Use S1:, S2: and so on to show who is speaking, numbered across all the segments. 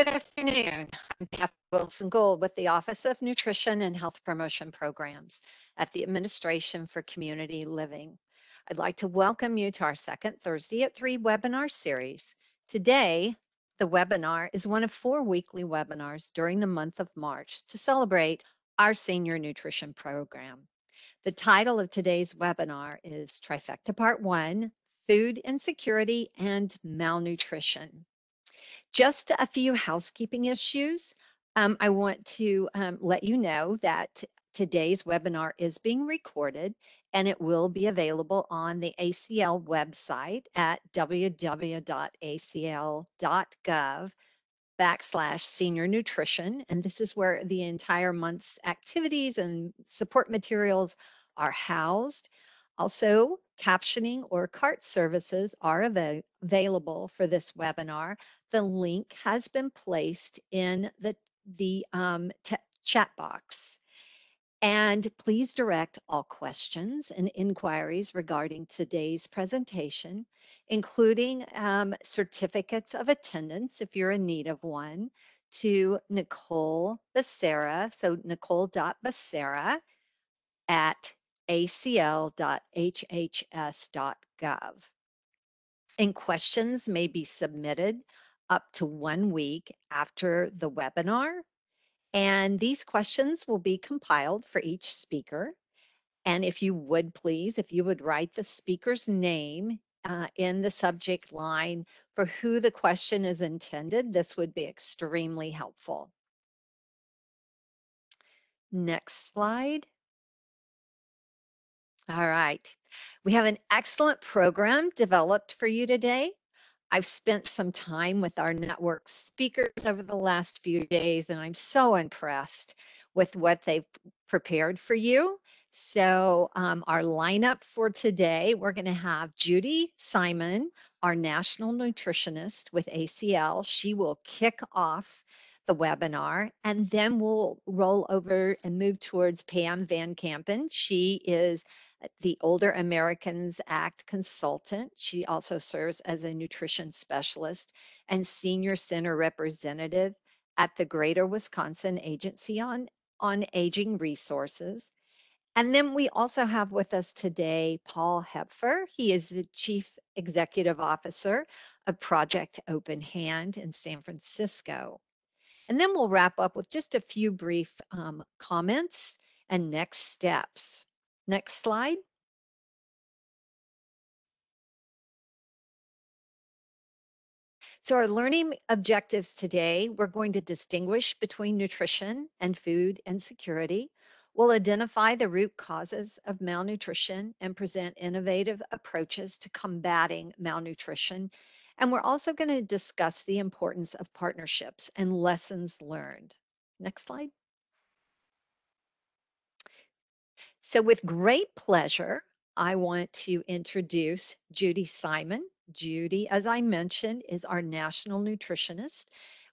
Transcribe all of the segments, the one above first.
S1: Good afternoon. I'm Kathy Wilson Gould with the Office of Nutrition and Health Promotion Programs at the Administration for Community Living. I'd like to welcome you to our second Thursday at 3 webinar series. Today, the webinar is one of four weekly webinars during the month of March to celebrate our senior nutrition program. The title of today's webinar is Trifecta Part 1, Food Insecurity and Malnutrition. Just a few housekeeping issues. Um, I want to um, let you know that today's webinar is being recorded and it will be available on the ACL website at www.acl.gov backslash senior nutrition. And this is where the entire month's activities and support materials are housed. Also, captioning or cart services are av available for this webinar. The link has been placed in the, the um, chat box. And please direct all questions and inquiries regarding today's presentation, including um, certificates of attendance if you're in need of one, to Nicole Becerra, so nicole.becerra at acl.hhs.gov. And questions may be submitted up to one week after the webinar. And these questions will be compiled for each speaker. And if you would please, if you would write the speaker's name uh, in the subject line for who the question is intended, this would be extremely helpful. Next slide. All right. We have an excellent program developed for you today. I've spent some time with our network speakers over the last few days, and I'm so impressed with what they've prepared for you. So, um, our lineup for today, we're going to have Judy Simon, our national nutritionist with ACL. She will kick off the webinar, and then we'll roll over and move towards Pam Van Kampen. She is the Older Americans Act consultant. She also serves as a nutrition specialist and senior center representative at the Greater Wisconsin Agency on, on Aging Resources. And then we also have with us today Paul Hepfer. He is the Chief Executive Officer of Project Open Hand in San Francisco. And then we'll wrap up with just a few brief um, comments and next steps. Next slide. So our learning objectives today, we're going to distinguish between nutrition and food insecurity. We'll identify the root causes of malnutrition and present innovative approaches to combating malnutrition. And we're also going to discuss the importance of partnerships and lessons learned. Next slide. So with great pleasure, I want to introduce Judy Simon. Judy, as I mentioned, is our national nutritionist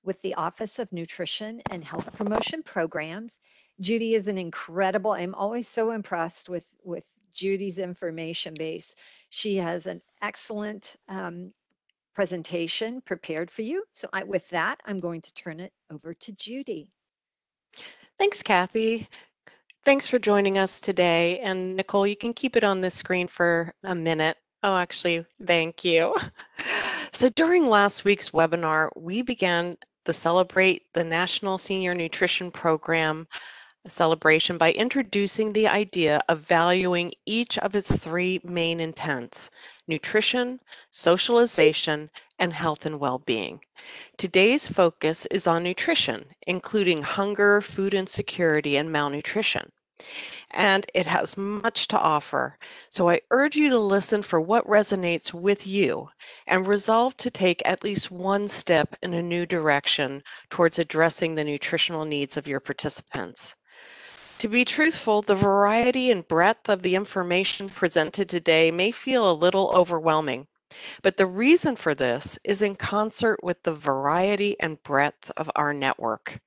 S1: with the Office of Nutrition and Health Promotion Programs. Judy is an incredible, I'm always so impressed with, with Judy's information base. She has an excellent um, presentation prepared for you. So I, with that, I'm going to turn it over to Judy.
S2: Thanks, Kathy. Thanks for joining us today. And Nicole, you can keep it on the screen for a minute. Oh, actually, thank you. So during last week's webinar, we began the Celebrate the National Senior Nutrition Program celebration by introducing the idea of valuing each of its three main intents, nutrition, socialization, and health and well-being. Today's focus is on nutrition, including hunger, food insecurity, and malnutrition and it has much to offer. So I urge you to listen for what resonates with you and resolve to take at least one step in a new direction towards addressing the nutritional needs of your participants. To be truthful, the variety and breadth of the information presented today may feel a little overwhelming. But the reason for this is in concert with the variety and breadth of our network.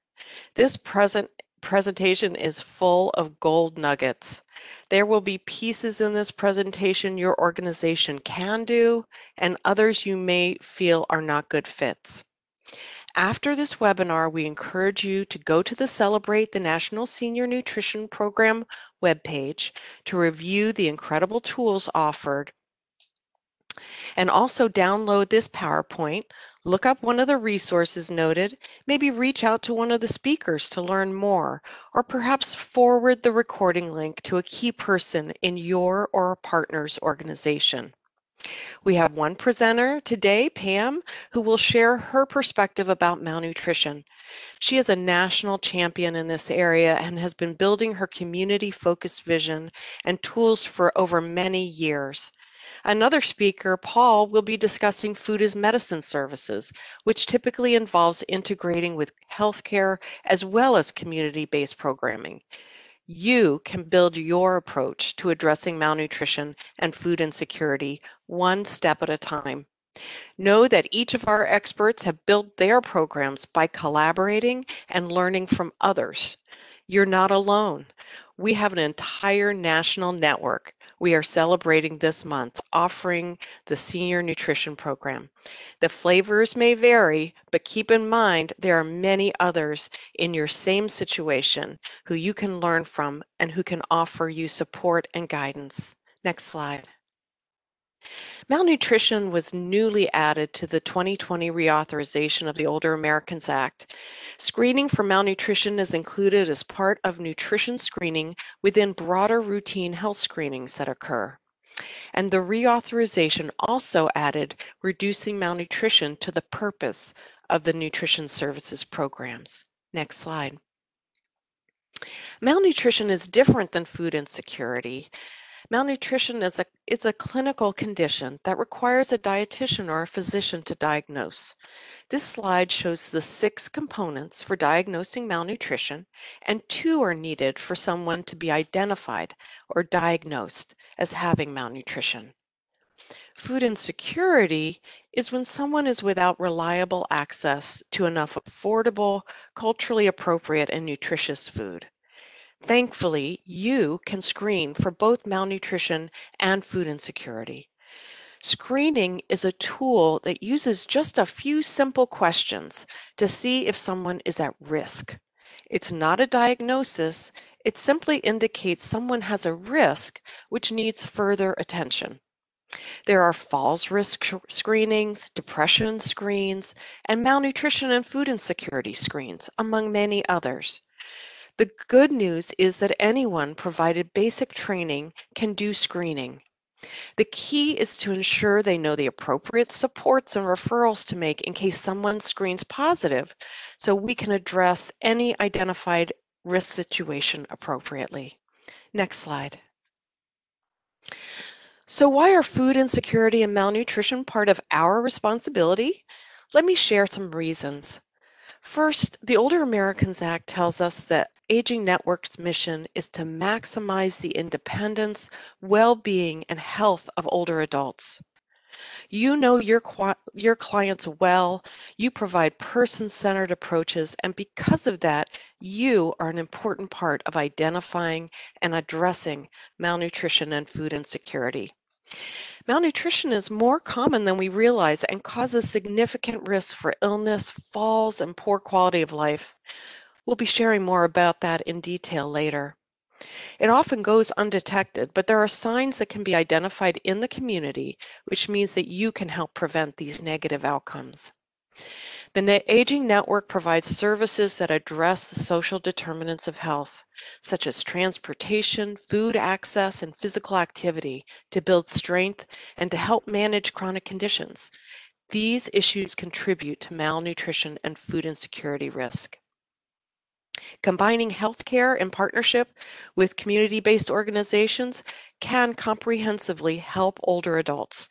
S2: This present presentation is full of gold nuggets. There will be pieces in this presentation your organization can do and others you may feel are not good fits. After this webinar, we encourage you to go to the Celebrate the National Senior Nutrition Program webpage to review the incredible tools offered and also download this PowerPoint, look up one of the resources noted, maybe reach out to one of the speakers to learn more, or perhaps forward the recording link to a key person in your or a partner's organization. We have one presenter today, Pam, who will share her perspective about malnutrition. She is a national champion in this area and has been building her community focused vision and tools for over many years. Another speaker, Paul, will be discussing food as medicine services, which typically involves integrating with healthcare as well as community based programming. You can build your approach to addressing malnutrition and food insecurity one step at a time. Know that each of our experts have built their programs by collaborating and learning from others. You're not alone. We have an entire national network we are celebrating this month, offering the Senior Nutrition Program. The flavors may vary, but keep in mind there are many others in your same situation who you can learn from and who can offer you support and guidance. Next slide. Malnutrition was newly added to the 2020 reauthorization of the Older Americans Act. Screening for malnutrition is included as part of nutrition screening within broader routine health screenings that occur. And the reauthorization also added reducing malnutrition to the purpose of the nutrition services programs. Next slide. Malnutrition is different than food insecurity Malnutrition is a, a clinical condition that requires a dietitian or a physician to diagnose. This slide shows the six components for diagnosing malnutrition, and two are needed for someone to be identified or diagnosed as having malnutrition. Food insecurity is when someone is without reliable access to enough affordable, culturally appropriate, and nutritious food. Thankfully, you can screen for both malnutrition and food insecurity. Screening is a tool that uses just a few simple questions to see if someone is at risk. It's not a diagnosis, it simply indicates someone has a risk which needs further attention. There are falls risk screenings, depression screens, and malnutrition and food insecurity screens, among many others. The good news is that anyone provided basic training can do screening. The key is to ensure they know the appropriate supports and referrals to make in case someone screens positive so we can address any identified risk situation appropriately. Next slide. So why are food insecurity and malnutrition part of our responsibility? Let me share some reasons. First, the Older Americans Act tells us that Aging Network's mission is to maximize the independence, well being, and health of older adults. You know your, your clients well, you provide person centered approaches, and because of that, you are an important part of identifying and addressing malnutrition and food insecurity. Malnutrition is more common than we realize and causes significant risk for illness, falls, and poor quality of life. We'll be sharing more about that in detail later. It often goes undetected, but there are signs that can be identified in the community, which means that you can help prevent these negative outcomes. The Aging Network provides services that address the social determinants of health, such as transportation, food access, and physical activity to build strength and to help manage chronic conditions. These issues contribute to malnutrition and food insecurity risk. Combining healthcare in partnership with community-based organizations can comprehensively help older adults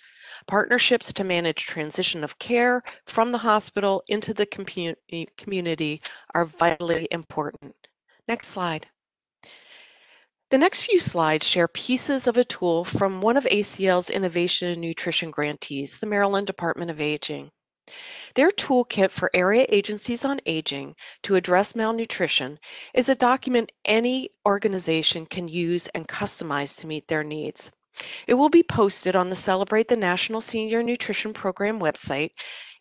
S2: Partnerships to manage transition of care from the hospital into the community are vitally important. Next slide. The next few slides share pieces of a tool from one of ACL's Innovation and Nutrition grantees, the Maryland Department of Aging. Their toolkit for area agencies on aging to address malnutrition is a document any organization can use and customize to meet their needs. It will be posted on the Celebrate the National Senior Nutrition Program website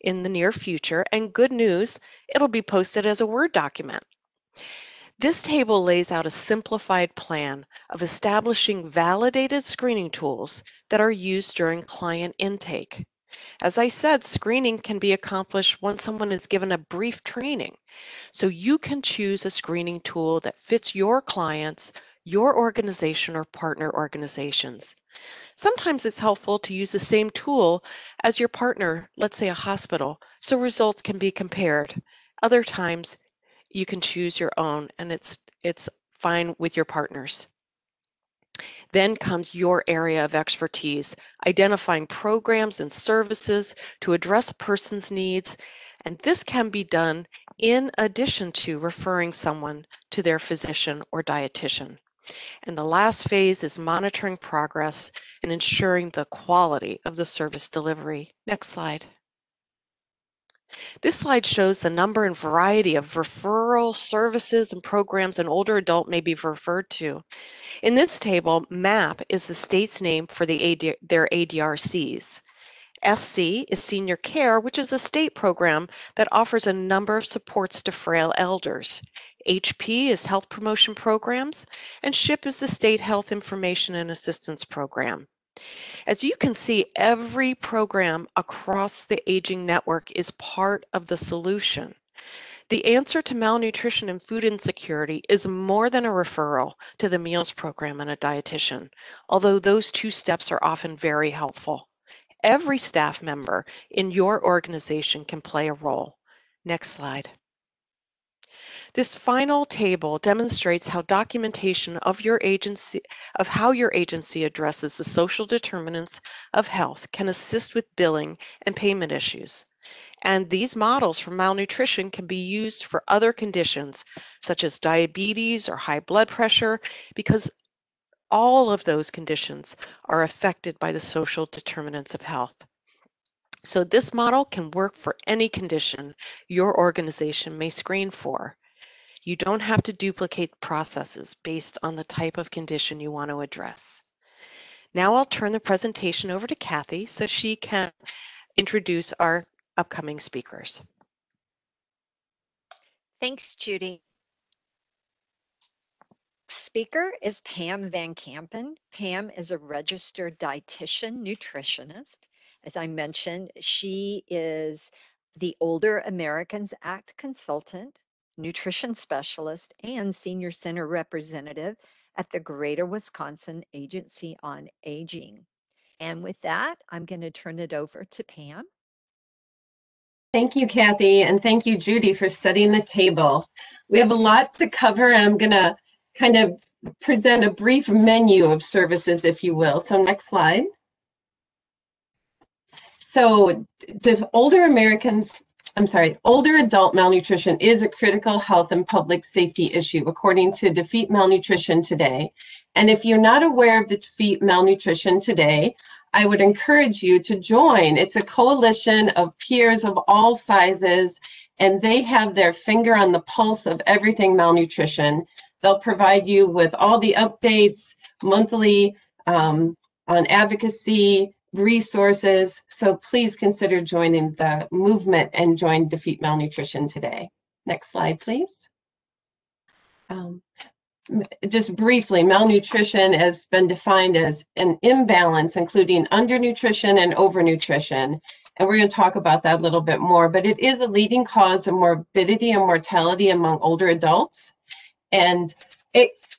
S2: in the near future, and good news, it'll be posted as a Word document. This table lays out a simplified plan of establishing validated screening tools that are used during client intake. As I said, screening can be accomplished once someone is given a brief training. So you can choose a screening tool that fits your clients, your organization, or partner organizations. Sometimes it's helpful to use the same tool as your partner, let's say a hospital, so results can be compared. Other times you can choose your own and it's it's fine with your partners. Then comes your area of expertise, identifying programs and services to address a person's needs. And this can be done in addition to referring someone to their physician or dietitian. And the last phase is monitoring progress and ensuring the quality of the service delivery. Next slide. This slide shows the number and variety of referral services and programs an older adult may be referred to. In this table, MAP is the state's name for the AD, their ADRCs. SC is Senior Care, which is a state program that offers a number of supports to frail elders. HP is Health Promotion Programs, and SHIP is the State Health Information and Assistance Program. As you can see, every program across the aging network is part of the solution. The answer to malnutrition and food insecurity is more than a referral to the meals program and a dietitian, although those two steps are often very helpful. Every staff member in your organization can play a role. Next slide. This final table demonstrates how documentation of your agency of how your agency addresses the social determinants of health can assist with billing and payment issues. And these models for malnutrition can be used for other conditions such as diabetes or high blood pressure because all of those conditions are affected by the social determinants of health. So this model can work for any condition your organization may screen for. You don't have to duplicate processes based on the type of condition you want to address. Now I'll turn the presentation over to Kathy so she can introduce our upcoming speakers.
S1: Thanks, Judy. Speaker is Pam Van Kampen. Pam is a registered dietitian nutritionist. As I mentioned, she is the Older Americans Act consultant nutrition specialist, and senior center representative at the Greater Wisconsin Agency on Aging. And with that, I'm going to turn it over to Pam.
S3: Thank you, Kathy, and thank you, Judy, for setting the table. We have a lot to cover, and I'm going to kind of present a brief menu of services, if you will. So next slide. So the older Americans I'm sorry, older adult malnutrition is a critical health and public safety issue, according to Defeat Malnutrition Today. And if you're not aware of Defeat Malnutrition Today, I would encourage you to join. It's a coalition of peers of all sizes, and they have their finger on the pulse of everything malnutrition. They'll provide you with all the updates monthly um, on advocacy, resources. So please consider joining the movement and join Defeat Malnutrition today. Next slide, please. Um, just briefly, malnutrition has been defined as an imbalance, including undernutrition and overnutrition. And we're going to talk about that a little bit more, but it is a leading cause of morbidity and mortality among older adults. And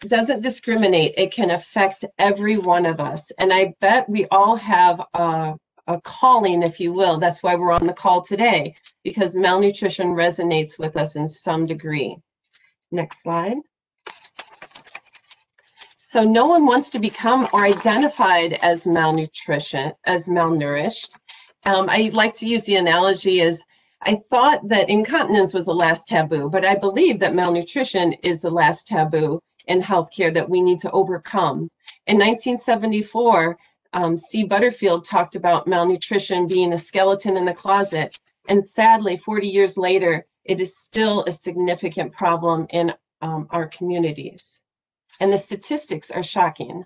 S3: doesn't discriminate. It can affect every one of us. And I bet we all have a, a calling, if you will. That's why we're on the call today, because malnutrition resonates with us in some degree. Next slide. So no one wants to become or identified as malnutrition, as malnourished. Um, I like to use the analogy as I thought that incontinence was the last taboo, but I believe that malnutrition is the last taboo in healthcare that we need to overcome. In 1974, um, C. Butterworth talked about malnutrition being a skeleton in the closet. And sadly, 40 years later, it is still a significant problem in um, our communities. And the statistics are shocking.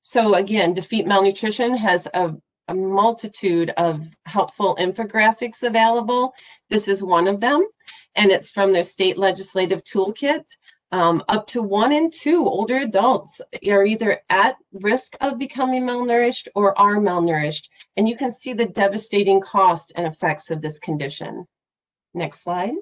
S3: So again, Defeat Malnutrition has a, a multitude of helpful infographics available. This is one of them, and it's from their state legislative toolkit. Um, up to one in two older adults are either at risk of becoming malnourished or are malnourished. And you can see the devastating cost and effects of this condition. Next slide.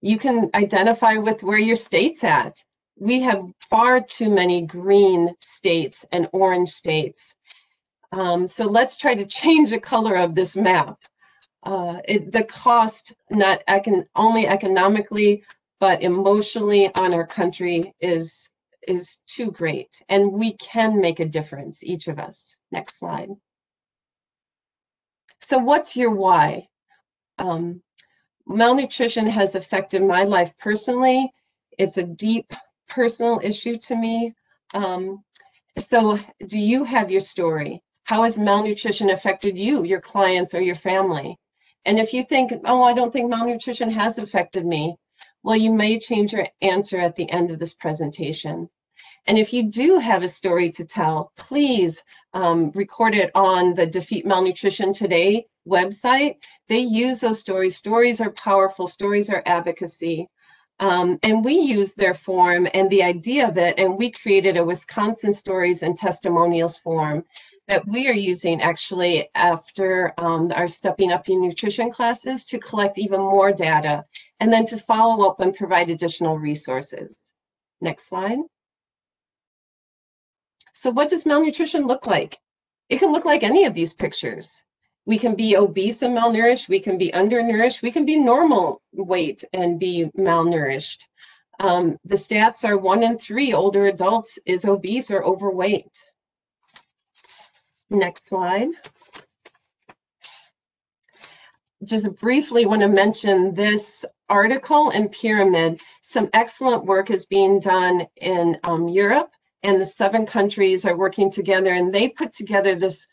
S3: You can identify with where your state's at. We have far too many green states and orange states. Um, so let's try to change the color of this map uh, it, the cost, not econ only economically, but emotionally on our country is, is too great. And we can make a difference, each of us. Next slide. So what's your why? Um, malnutrition has affected my life personally. It's a deep personal issue to me. Um, so do you have your story? How has malnutrition affected you, your clients, or your family? And if you think, oh, I don't think malnutrition has affected me, well, you may change your answer at the end of this presentation. And if you do have a story to tell, please um, record it on the Defeat Malnutrition Today website. They use those stories. Stories are powerful. Stories are advocacy. Um, and we used their form and the idea of it, and we created a Wisconsin Stories and Testimonials form that we are using actually after um, our Stepping Up in Nutrition classes to collect even more data and then to follow up and provide additional resources. Next slide. So what does malnutrition look like? It can look like any of these pictures. We can be obese and malnourished. We can be undernourished. We can be normal weight and be malnourished. Um, the stats are one in three older adults is obese or overweight. Next slide. Just briefly want to mention this article in Pyramid. Some excellent work is being done in um, Europe and the seven countries are working together and they put together this,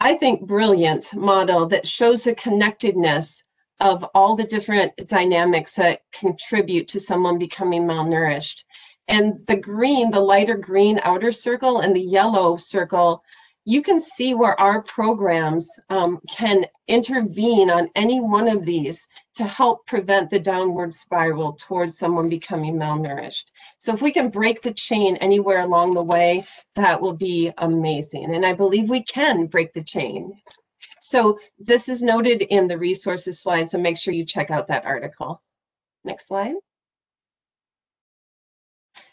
S3: I think, brilliant model that shows the connectedness of all the different dynamics that contribute to someone becoming malnourished. And the green, the lighter green outer circle and the yellow circle you can see where our programs um, can intervene on any one of these to help prevent the downward spiral towards someone becoming malnourished. So if we can break the chain anywhere along the way, that will be amazing. And I believe we can break the chain. So this is noted in the resources slide, so make sure you check out that article. Next slide.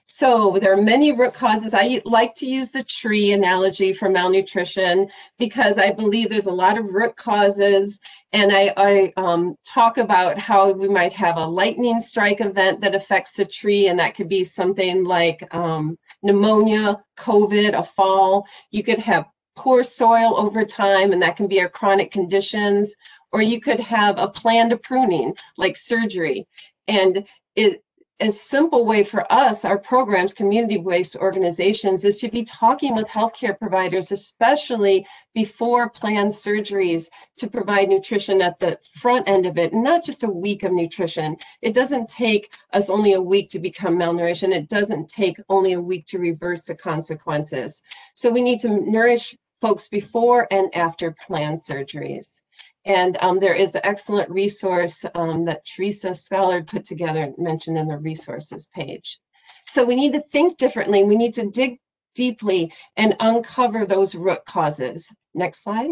S3: So there are many root causes. I like to use the tree analogy for malnutrition because I believe there's a lot of root causes. And I, I um, talk about how we might have a lightning strike event that affects a tree, and that could be something like um, pneumonia, COVID, a fall. You could have poor soil over time, and that can be our chronic conditions. Or you could have a planned pruning, like surgery. And it, a simple way for us, our programs, community-based organizations, is to be talking with healthcare providers, especially before planned surgeries, to provide nutrition at the front end of it, not just a week of nutrition. It doesn't take us only a week to become malnourished, and it doesn't take only a week to reverse the consequences. So we need to nourish folks before and after planned surgeries. And um, there is an excellent resource um, that Teresa Scholar put together, mentioned in the resources page. So we need to think differently. We need to dig deeply and uncover those root causes. Next slide.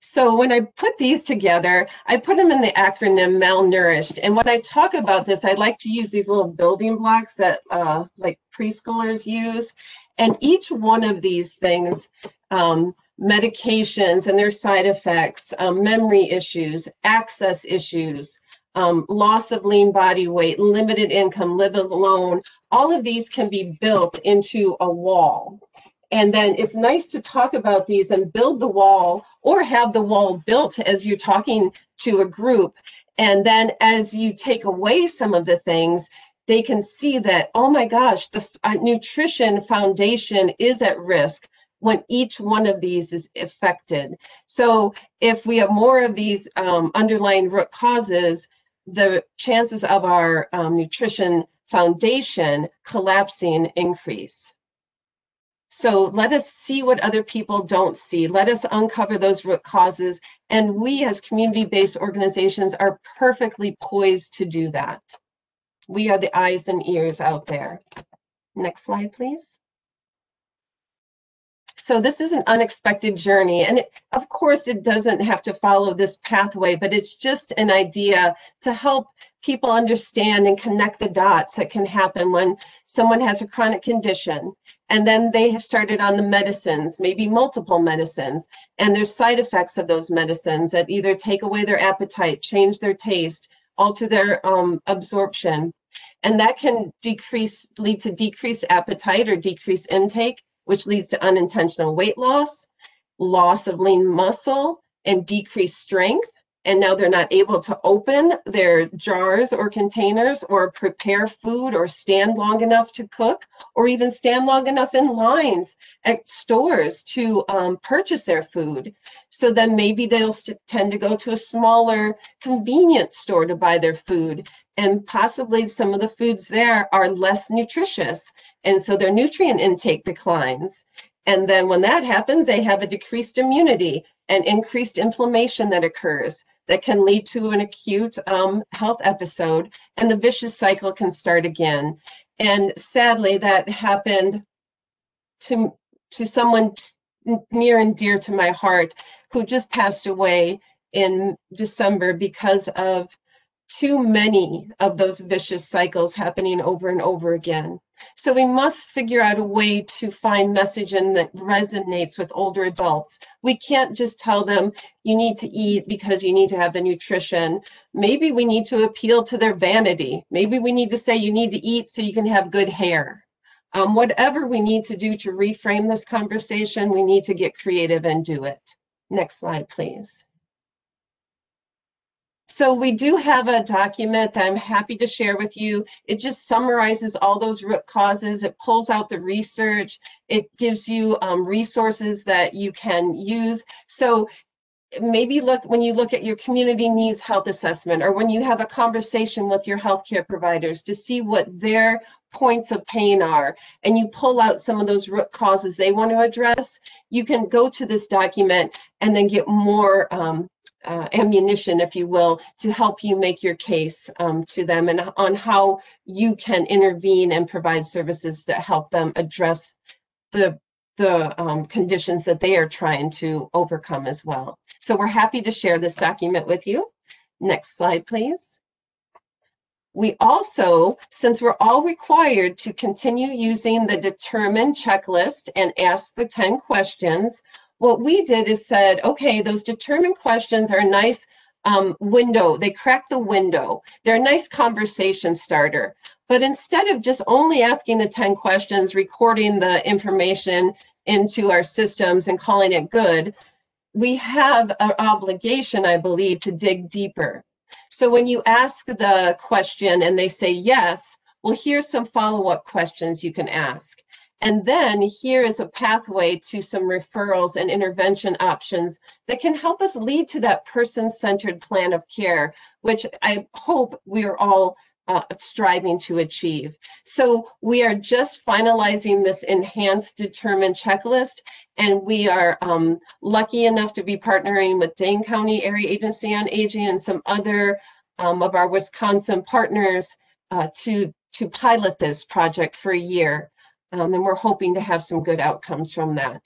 S3: So when I put these together, I put them in the acronym malnourished. And when I talk about this, I like to use these little building blocks that uh, like preschoolers use. And each one of these things um, medications and their side effects, um, memory issues, access issues, um, loss of lean body weight, limited income, live alone, all of these can be built into a wall. And then it's nice to talk about these and build the wall or have the wall built as you're talking to a group. And then as you take away some of the things, they can see that, oh my gosh, the uh, nutrition foundation is at risk when each one of these is affected. So if we have more of these um, underlying root causes, the chances of our um, nutrition foundation collapsing increase. So let us see what other people don't see. Let us uncover those root causes. And we as community-based organizations are perfectly poised to do that. We are the eyes and ears out there. Next slide, please. So this is an unexpected journey. And it, of course, it doesn't have to follow this pathway, but it's just an idea to help people understand and connect the dots that can happen when someone has a chronic condition and then they have started on the medicines, maybe multiple medicines, and there's side effects of those medicines that either take away their appetite, change their taste, alter their um, absorption. And that can decrease, lead to decreased appetite or decreased intake, which leads to unintentional weight loss, loss of lean muscle, and decreased strength and now they're not able to open their jars or containers or prepare food or stand long enough to cook or even stand long enough in lines at stores to um, purchase their food. So then maybe they'll tend to go to a smaller convenience store to buy their food and possibly some of the foods there are less nutritious and so their nutrient intake declines. And then when that happens, they have a decreased immunity and increased inflammation that occurs that can lead to an acute um, health episode and the vicious cycle can start again. And sadly, that happened to, to someone near and dear to my heart who just passed away in December because of too many of those vicious cycles happening over and over again. So we must figure out a way to find messaging that resonates with older adults. We can't just tell them you need to eat because you need to have the nutrition. Maybe we need to appeal to their vanity. Maybe we need to say you need to eat so you can have good hair. Um, whatever we need to do to reframe this conversation, we need to get creative and do it. Next slide, please. So we do have a document that I'm happy to share with you. It just summarizes all those root causes. It pulls out the research. It gives you um, resources that you can use. So maybe look when you look at your community needs health assessment or when you have a conversation with your healthcare providers to see what their points of pain are and you pull out some of those root causes they want to address you can go to this document and then get more um, uh, ammunition, if you will, to help you make your case um, to them and on how you can intervene and provide services that help them address the the um, conditions that they are trying to overcome as well. So we're happy to share this document with you. Next slide, please. We also, since we're all required to continue using the determine checklist and ask the 10 questions, what we did is said, okay, those determined questions are a nice um, window. They crack the window. They're a nice conversation starter. But instead of just only asking the 10 questions, recording the information into our systems and calling it good, we have an obligation, I believe, to dig deeper. So when you ask the question and they say yes, well, here's some follow-up questions you can ask. And then here is a pathway to some referrals and intervention options that can help us lead to that person-centered plan of care, which I hope we are all uh, striving to achieve. So we are just finalizing this enhanced determined checklist and we are um, lucky enough to be partnering with Dane County Area Agency on Aging and some other um, of our Wisconsin partners uh, to, to pilot this project for a year. Um, and we're hoping to have some good outcomes from that.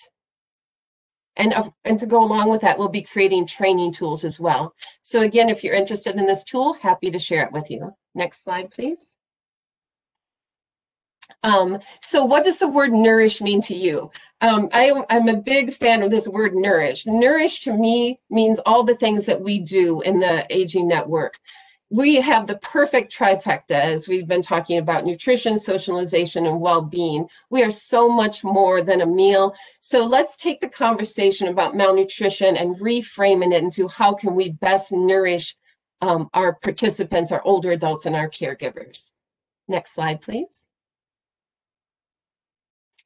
S3: And, uh, and to go along with that, we'll be creating training tools as well. So again, if you're interested in this tool, happy to share it with you. Next slide, please. Um, so what does the word nourish mean to you? Um, I, I'm a big fan of this word nourish. Nourish to me means all the things that we do in the Aging Network we have the perfect trifecta as we've been talking about nutrition, socialization, and well-being. We are so much more than a meal. So let's take the conversation about malnutrition and reframing it into how can we best nourish um, our participants, our older adults, and our caregivers. Next slide, please.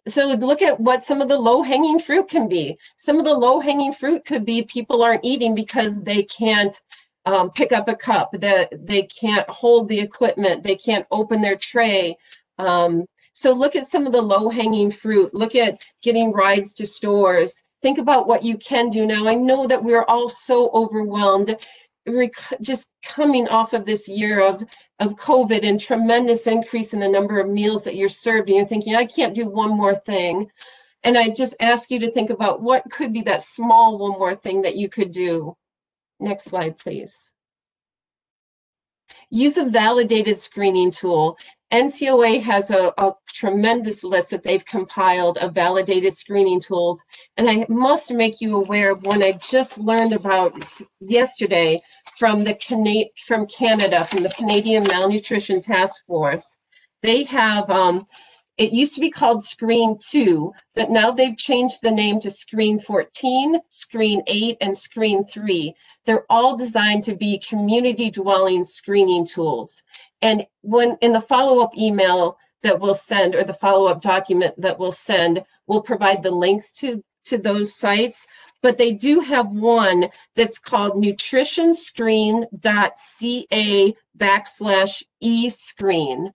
S3: So look at what some of the low-hanging fruit can be. Some of the low-hanging fruit could be people aren't eating because they can't um, pick up a cup, that they can't hold the equipment, they can't open their tray. Um, so look at some of the low hanging fruit. Look at getting rides to stores. Think about what you can do now. I know that we're all so overwhelmed just coming off of this year of of COVID and tremendous increase in the number of meals that you're served, and you're thinking, I can't do one more thing. And I just ask you to think about what could be that small one more thing that you could do. Next slide, please. Use a validated screening tool. NCOA has a, a, tremendous list that they've compiled of validated screening tools. And I must make you aware of one I just learned about yesterday from the Cana from Canada, from the Canadian Malnutrition Task Force. They have um, it used to be called Screen 2, but now they've changed the name to Screen 14, Screen 8, and Screen 3. They're all designed to be community dwelling screening tools. And when in the follow-up email that we'll send or the follow-up document that we'll send, we'll provide the links to, to those sites. But they do have one that's called nutritionscreen.ca backslash e-screen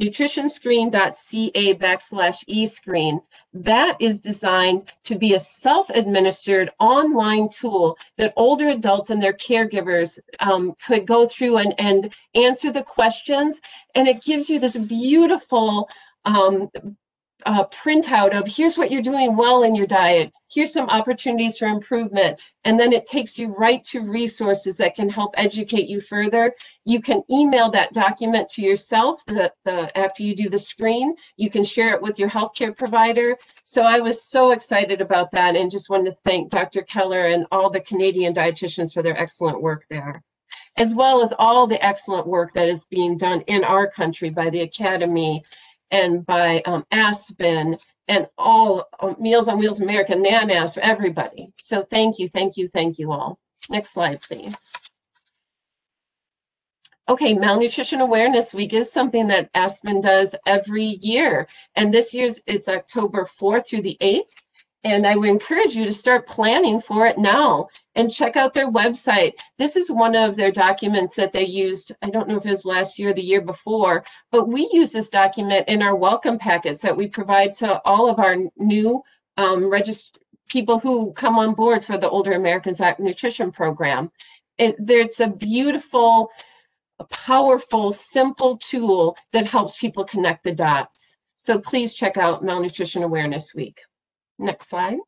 S3: nutritionscreen.ca backslash escreen. That is designed to be a self-administered online tool that older adults and their caregivers um, could go through and, and answer the questions. And it gives you this beautiful um, uh, printout of here's what you're doing well in your diet, here's some opportunities for improvement, and then it takes you right to resources that can help educate you further. You can email that document to yourself the, the, after you do the screen. You can share it with your healthcare provider. So I was so excited about that and just wanted to thank Dr. Keller and all the Canadian dietitians for their excellent work there as well as all the excellent work that is being done in our country by the Academy and by um, Aspen and all um, Meals on Wheels America, NANASP, everybody. So thank you, thank you, thank you all. Next slide, please. Okay, Malnutrition Awareness Week is something that Aspen does every year. And this year's is October 4th through the 8th. And I would encourage you to start planning for it now and check out their website. This is one of their documents that they used. I don't know if it was last year or the year before, but we use this document in our welcome packets that we provide to all of our new um, people who come on board for the Older Americans Act Nutrition Program. It, it's a beautiful, powerful, simple tool that helps people connect the dots. So please check out Malnutrition Awareness Week. Next slide.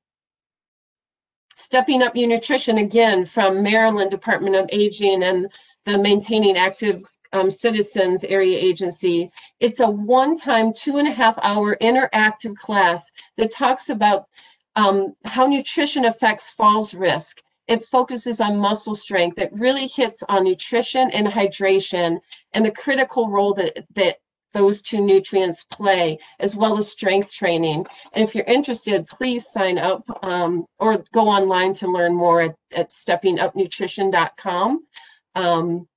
S3: Stepping Up Your Nutrition, again, from Maryland Department of Aging and the Maintaining Active um, Citizens Area Agency. It's a one-time, two and a half hour interactive class that talks about um, how nutrition affects falls risk. It focuses on muscle strength. It really hits on nutrition and hydration and the critical role that, that those two nutrients play, as well as strength training. And if you're interested, please sign up um, or go online to learn more at, at steppingupnutrition.com. Um,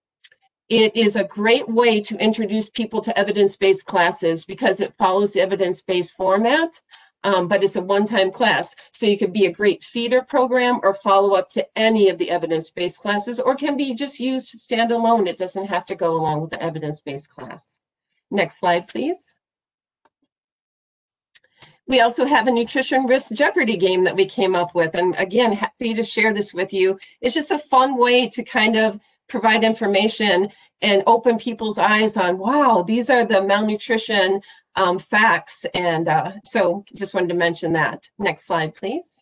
S3: it is a great way to introduce people to evidence-based classes because it follows the evidence-based format, um, but it's a one-time class. So you could be a great feeder program or follow up to any of the evidence-based classes or can be just used to stand alone. It doesn't have to go along with the evidence-based class. Next slide, please. We also have a nutrition risk Jeopardy game that we came up with. And again, happy to share this with you. It's just a fun way to kind of provide information and open people's eyes on, wow, these are the malnutrition um, facts. And uh, so just wanted to mention that. Next slide, please.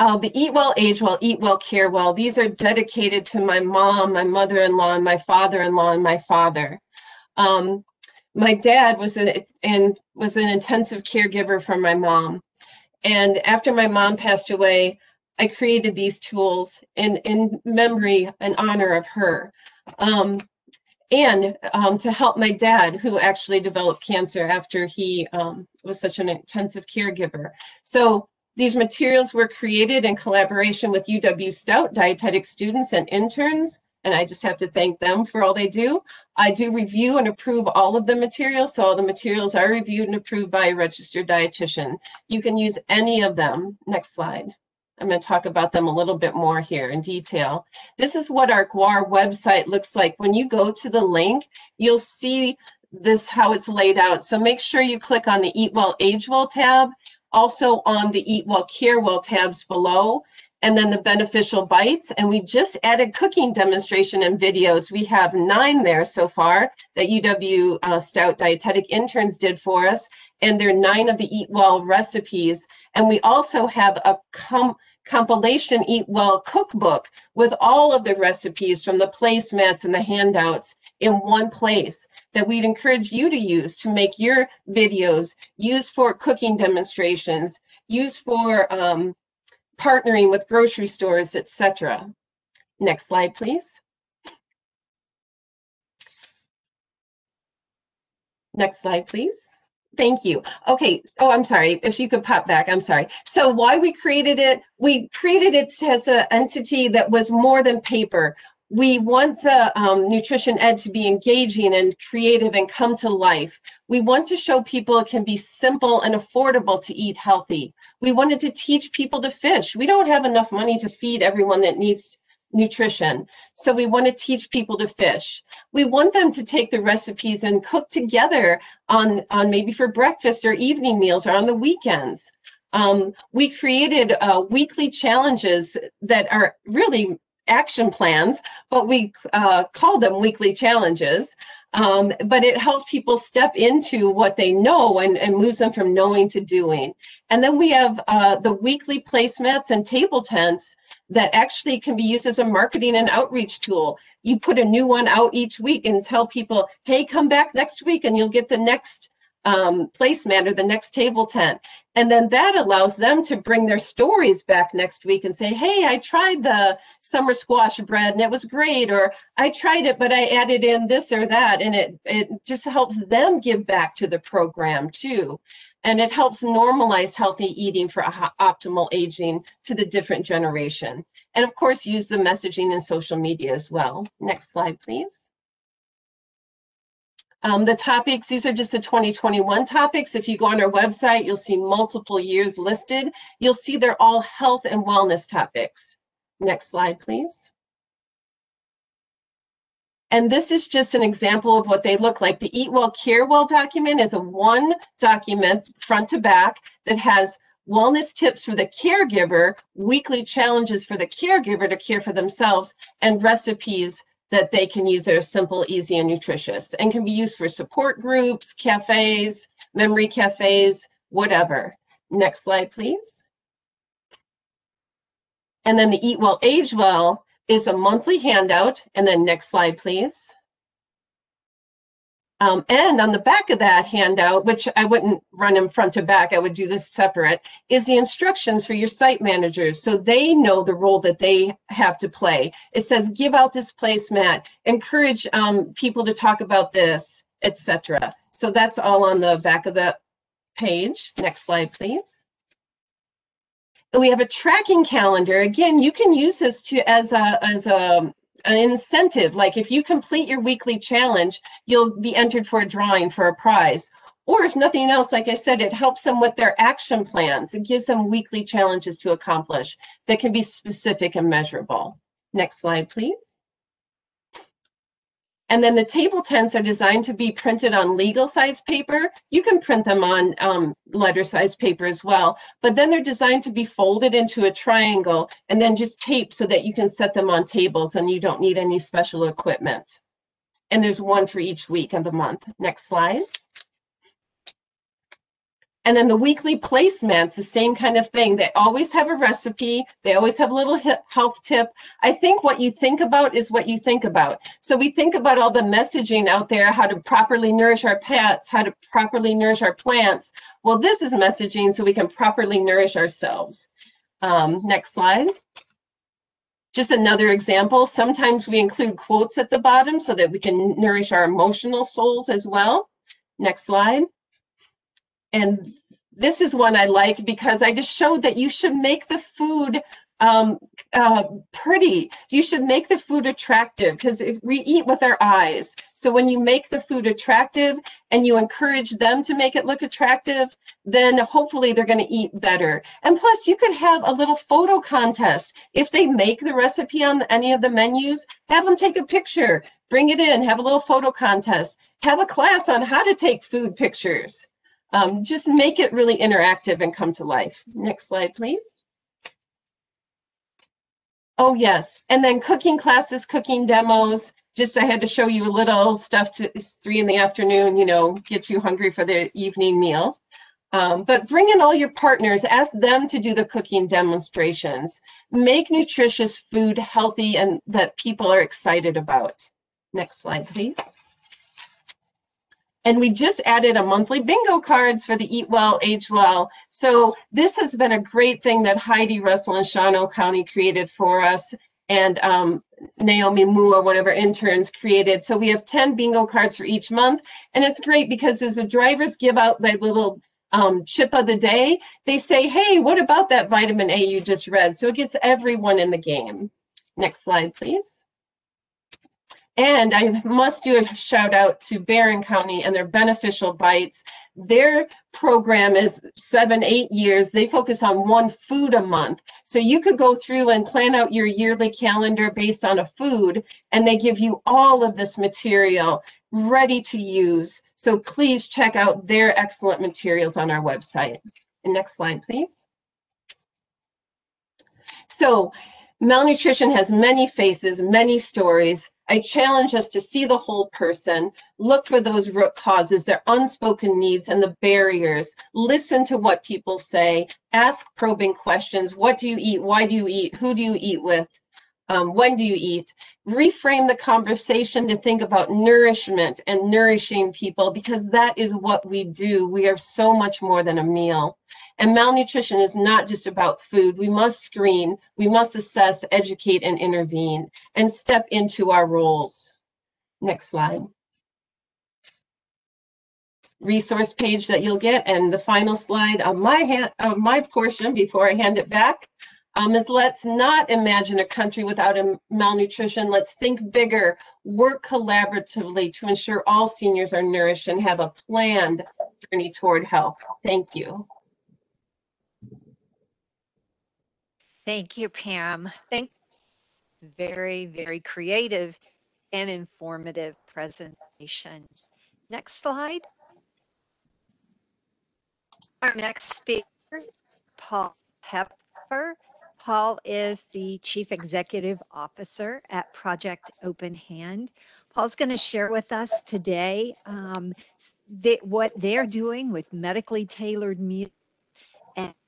S3: Uh, the Eat Well, Age Well, Eat Well, Care Well. These are dedicated to my mom, my mother-in-law, and my father-in-law, and my father. Um, my dad was an and was an intensive caregiver for my mom, and after my mom passed away, I created these tools in in memory and honor of her. Um, and um, to help my dad, who actually developed cancer after he um, was such an intensive caregiver. So these materials were created in collaboration with UW Stout dietetic students and interns and I just have to thank them for all they do. I do review and approve all of the materials, so all the materials are reviewed and approved by a registered dietitian. You can use any of them. Next slide. I'm going to talk about them a little bit more here in detail. This is what our GWAAR website looks like. When you go to the link, you'll see this how it's laid out. So make sure you click on the Eat Well, Age Well tab, also on the Eat Well, Care Well tabs below, and then the beneficial bites. And we just added cooking demonstration and videos. We have nine there so far that UW uh, Stout dietetic interns did for us. And they're nine of the Eat Well recipes. And we also have a com compilation Eat Well cookbook with all of the recipes from the placemats and the handouts in one place that we'd encourage you to use to make your videos, use for cooking demonstrations, use for um, partnering with grocery stores, etc. Next slide, please. Next slide, please. Thank you. Okay. Oh, I'm sorry. If you could pop back, I'm sorry. So why we created it, we created it as an entity that was more than paper. We want the um, nutrition ed to be engaging and creative and come to life. We want to show people it can be simple and affordable to eat healthy. We wanted to teach people to fish. We don't have enough money to feed everyone that needs nutrition. So we want to teach people to fish. We want them to take the recipes and cook together on, on maybe for breakfast or evening meals or on the weekends. Um, we created uh, weekly challenges that are really action plans, but we uh, call them weekly challenges. Um, but it helps people step into what they know and, and moves them from knowing to doing. And then we have uh, the weekly placemats and table tents that actually can be used as a marketing and outreach tool. You put a new one out each week and tell people, hey, come back next week and you'll get the next um, placemat or the next table tent. And then that allows them to bring their stories back next week and say, hey, I tried the summer squash bread and it was great, or I tried it, but I added in this or that. And it, it just helps them give back to the program too. And it helps normalize healthy eating for optimal aging to the different generation. And of course, use the messaging in social media as well. Next slide, please. Um, the topics, these are just the 2021 topics. If you go on our website, you'll see multiple years listed. You'll see they're all health and wellness topics. Next slide, please. And this is just an example of what they look like. The Eat Well, Care Well document is a one document front to back that has wellness tips for the caregiver, weekly challenges for the caregiver to care for themselves, and recipes that they can use that are simple, easy, and nutritious and can be used for support groups, cafes, memory cafes, whatever. Next slide, please. And then the Eat Well, Age Well is a monthly handout. And then next slide, please. Um, and on the back of that handout, which I wouldn't run them front to back, I would do this separate, is the instructions for your site managers so they know the role that they have to play. It says, give out this placemat, encourage um, people to talk about this, etc. So that's all on the back of the page. Next slide, please. And we have a tracking calendar. Again, you can use this to as a as a an incentive. Like if you complete your weekly challenge, you'll be entered for a drawing for a prize. Or if nothing else, like I said, it helps them with their action plans. It gives them weekly challenges to accomplish that can be specific and measurable. Next slide, please. And then the table tents are designed to be printed on legal size paper. You can print them on um, letter size paper as well, but then they're designed to be folded into a triangle and then just taped so that you can set them on tables and you don't need any special equipment. And there's one for each week of the month. Next slide. And then the weekly placements, the same kind of thing. They always have a recipe. They always have a little health tip. I think what you think about is what you think about. So we think about all the messaging out there, how to properly nourish our pets, how to properly nourish our plants. Well, this is messaging so we can properly nourish ourselves. Um, next slide. Just another example. Sometimes we include quotes at the bottom so that we can nourish our emotional souls as well. Next slide. And this is one I like because I just showed that you should make the food um, uh, pretty. You should make the food attractive because we eat with our eyes. So when you make the food attractive and you encourage them to make it look attractive, then hopefully they're going to eat better. And plus, you could have a little photo contest. If they make the recipe on any of the menus, have them take a picture, bring it in, have a little photo contest, have a class on how to take food pictures. Um, just make it really interactive and come to life. Next slide, please. Oh, yes. And then cooking classes, cooking demos. Just I had to show you a little stuff to it's three in the afternoon, you know, get you hungry for the evening meal. Um, but bring in all your partners, ask them to do the cooking demonstrations. Make nutritious food healthy and that people are excited about. Next slide, please. And we just added a monthly bingo cards for the Eat Well, Age Well. So this has been a great thing that Heidi Russell and Shawano County created for us. And um, Naomi Mua, one of our interns, created. So we have 10 bingo cards for each month. And it's great because as the drivers give out their little um, chip of the day, they say, hey, what about that vitamin A you just read? So it gets everyone in the game. Next slide, please. And I must do a shout out to Barron County and their beneficial bites. Their program is seven, eight years. They focus on one food a month. So you could go through and plan out your yearly calendar based on a food, and they give you all of this material ready to use. So please check out their excellent materials on our website. And next slide, please. So malnutrition has many faces, many stories. I challenge us to see the whole person, look for those root causes, their unspoken needs and the barriers, listen to what people say, ask probing questions. What do you eat? Why do you eat? Who do you eat with? Um, when do you eat? Reframe the conversation to think about nourishment and nourishing people because that is what we do. We are so much more than a meal. And malnutrition is not just about food. We must screen, we must assess, educate, and intervene, and step into our roles. Next slide. Resource page that you'll get, and the final slide of my hand, of my portion before I hand it back um, is let's not imagine a country without a malnutrition. Let's think bigger, work collaboratively to ensure all seniors are nourished and have a planned journey toward health. Thank you.
S1: Thank you, Pam. Thank very, very creative and informative presentation. Next slide. Our next speaker, Paul Hepfer. Paul is the Chief Executive Officer at Project Open Hand. Paul's going to share with us today um, what they're doing with medically tailored